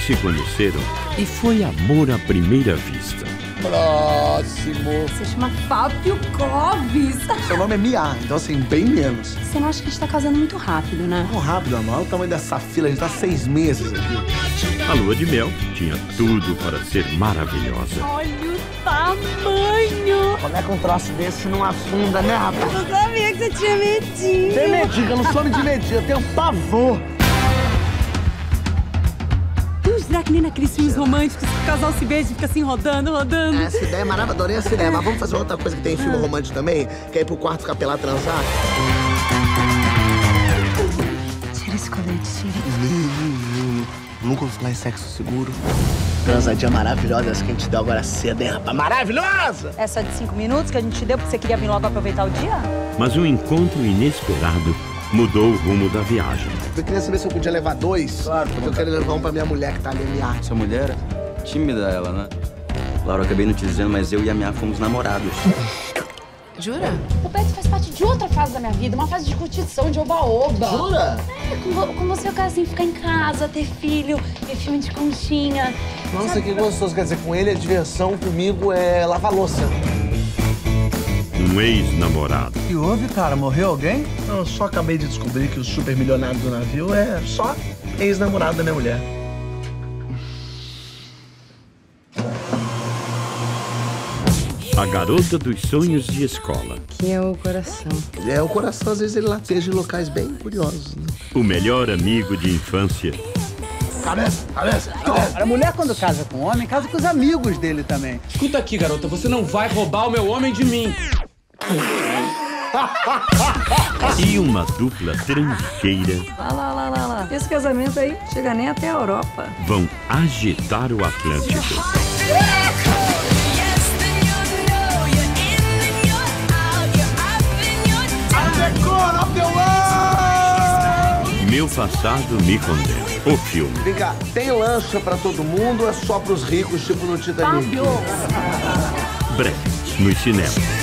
se conheceram e foi amor à primeira vista. Próximo. Você chama Fábio Clóvis. Seu nome é Mia, então assim, bem menos. Você não acha que a gente tá casando muito rápido, né? Tão rápido, amor. Olha o tamanho dessa fila, a gente tá seis meses aqui. A lua de mel tinha tudo para ser maravilhosa. Olha o tamanho. Como é que um troço desse não afunda, né, rapaz? Eu sabia que você tinha medinho. Tem medinho, eu não sou de medinho, eu tenho pavor. Será que nem naqueles filmes românticos que o casal se beija e fica assim rodando, rodando? Essa ideia é maravilhosa, adorei essa ideia. Mas vamos fazer outra coisa que tem em filme romântico também? Que é ir pro quarto ficar pelado transar? Tira esse colete, tira. Nunca vou falar em sexo seguro. Transadinha maravilhosa essa que a gente deu agora cedo, hein, rapaz? Maravilhosa! Essa de cinco minutos que a gente deu porque você queria vir logo aproveitar o dia? Mas um encontro inesperado mudou o rumo da viagem. Eu queria saber se eu podia levar dois. Claro. Porque eu quero levar um pra minha mulher que tá ali, minha arte. Sua mulher, tímida ela, né? Laura, eu acabei não te dizendo, mas eu e a minha fomos namorados. Jura? O Beto faz parte de outra fase da minha vida, uma fase de curtição, de oba-oba. Jura? É, com, com você eu quero assim, ficar em casa, ter filho, ver filme de conchinha. Nossa, que gostoso. Quer dizer, com ele é diversão, comigo é lavar louça. Um ex-namorado que houve, cara? Morreu alguém? Eu só acabei de descobrir que o super milionário do navio é só ex-namorado da minha mulher. a garota dos sonhos de escola. Que é o coração. É, o coração, às vezes, ele lateja em locais bem curiosos, né? O melhor amigo de infância Cabeça, cabeça, cabeça. A mulher, quando casa com homem, casa com os amigos dele também. Escuta aqui, garota, você não vai roubar o meu homem de mim. E uma dupla trambiqueira Lá, lá, lá, lá, lá. Esse casamento aí chega nem até a Europa. vão agitar o Atlântico. Meu passado me condena. O filme. Vem cá, tem lancha pra todo mundo ou é só pros ricos, tipo no Titanic? Breve, nos cinemas.